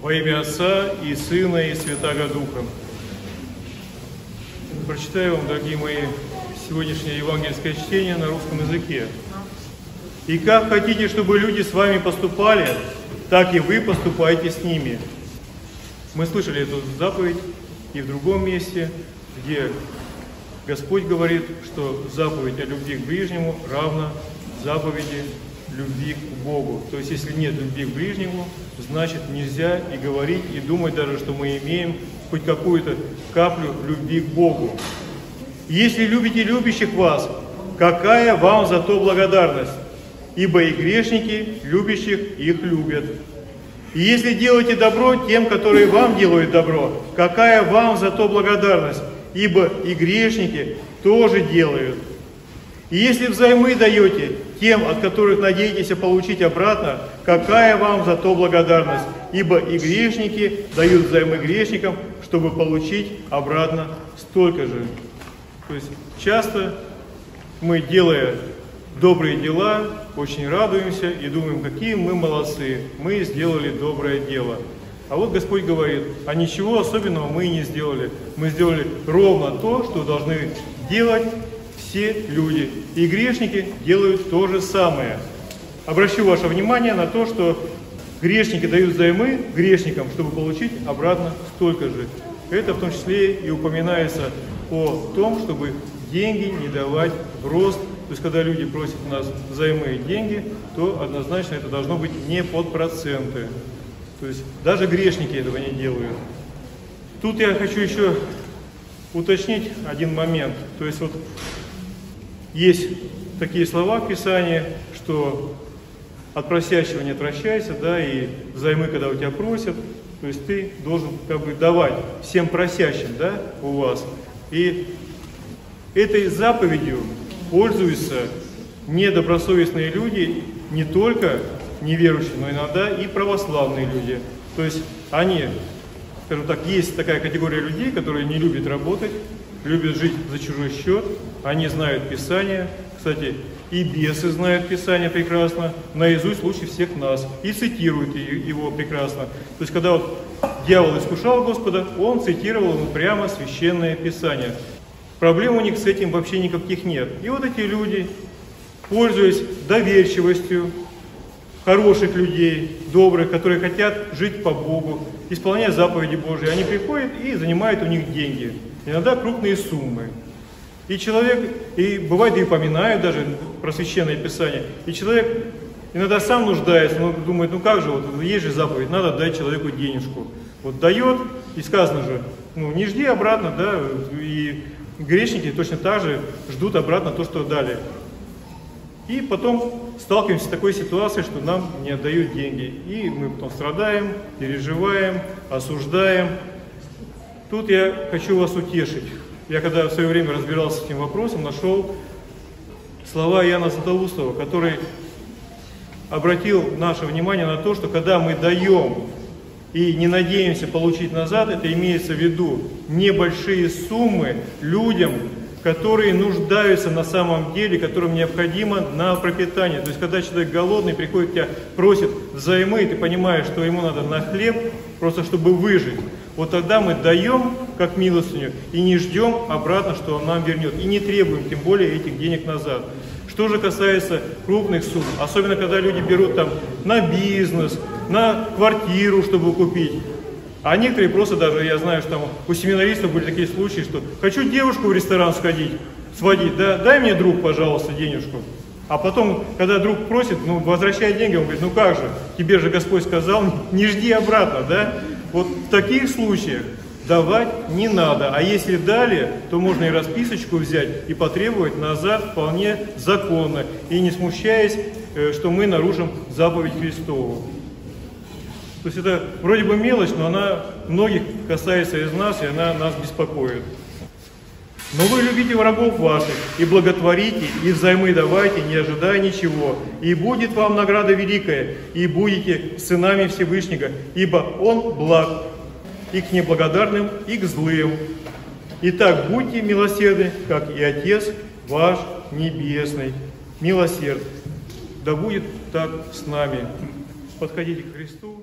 Во имя Отца и Сына и Святаго Духа. Прочитаю вам, дорогие мои, сегодняшнее евангельское чтение на русском языке. «И как хотите, чтобы люди с вами поступали, так и вы поступайте с ними». Мы слышали эту заповедь и в другом месте, где Господь говорит, что заповедь о любви к ближнему равна заповеди любви к Богу. То есть, если нет любви к ближнему, значит нельзя и говорить, и думать даже, что мы имеем хоть какую-то каплю любви к Богу. Если любите любящих вас, какая вам за то благодарность? Ибо и грешники, любящих, их любят. И если делаете добро тем, которые вам делают добро, какая вам за то благодарность? Ибо и грешники тоже делают. И если взаймы даете тем, от которых надеетесь получить обратно, какая вам за то благодарность? Ибо и грешники дают взаймы грешникам, чтобы получить обратно столько же. То есть часто мы, делая добрые дела, очень радуемся и думаем, какие мы молодцы, мы сделали доброе дело. А вот Господь говорит, а ничего особенного мы и не сделали. Мы сделали ровно то, что должны делать все люди. И грешники делают то же самое. Обращу ваше внимание на то, что грешники дают займы грешникам, чтобы получить обратно столько же. Это в том числе и упоминается о том, чтобы деньги не давать в рост. То есть, когда люди просят у нас займы деньги, то однозначно это должно быть не под проценты. То есть, даже грешники этого не делают. Тут я хочу еще уточнить один момент. То есть, вот есть такие слова в Писании, что от просящего не отвращайся, да, и взаймы, когда у тебя просят, то есть ты должен как бы давать всем просящим, да, у вас. И этой заповедью пользуются недобросовестные люди, не только неверующие, но иногда и православные люди. То есть они, скажем так, есть такая категория людей, которые не любят работать, любят жить за чужой счет, они знают Писание, кстати, и бесы знают Писание прекрасно, наизусть лучше всех нас, и цитируют его прекрасно. То есть, когда вот дьявол искушал Господа, он цитировал ему прямо Священное Писание. Проблем у них с этим вообще никаких нет. И вот эти люди, пользуясь доверчивостью хороших людей, добрых, которые хотят жить по Богу, исполняя заповеди Божьи, они приходят и занимают у них деньги иногда крупные суммы. И человек, и бывает и упоминают даже про священное писание, и человек иногда сам нуждается, но думает, ну как же, вот есть же заповедь, надо дать человеку денежку. Вот дает, и сказано же, ну не жди обратно, да, и грешники точно так же ждут обратно то, что дали. И потом сталкиваемся с такой ситуацией, что нам не отдают деньги. И мы потом страдаем, переживаем, осуждаем, Тут я хочу вас утешить. Я когда в свое время разбирался с этим вопросом, нашел слова Яна Златоустова, который обратил наше внимание на то, что когда мы даем и не надеемся получить назад, это имеется в виду небольшие суммы людям, которые нуждаются на самом деле, которым необходимо на пропитание. То есть, когда человек голодный, приходит тебя, просит взаймы, и ты понимаешь, что ему надо на хлеб, просто чтобы выжить, вот тогда мы даем как милостыню и не ждем обратно, что он нам вернет. И не требуем, тем более, этих денег назад. Что же касается крупных сумм, особенно когда люди берут там на бизнес, на квартиру, чтобы купить, а некоторые просто даже, я знаю, что там у семинаристов были такие случаи, что хочу девушку в ресторан сходить, сводить, да, дай мне, друг, пожалуйста, денежку. А потом, когда друг просит, ну, возвращай деньги, он говорит, ну как же, тебе же Господь сказал, не жди обратно, да? Вот в таких случаях давать не надо. А если дали, то можно и расписочку взять и потребовать назад вполне законно, и не смущаясь, э, что мы нарушим заповедь Христову. То есть это вроде бы мелочь, но она многих касается из нас, и она нас беспокоит. Но вы любите врагов ваших, и благотворите, и взаймы давайте, не ожидая ничего. И будет вам награда великая, и будете сынами Всевышнего, ибо Он благ и к неблагодарным, и к злым. Итак, будьте милосердны, как и Отец ваш Небесный милосерд. Да будет так с нами. Подходите к Христу.